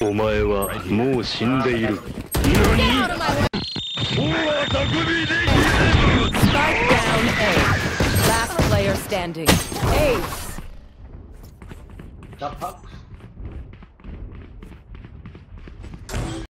お前はもう死んでいる。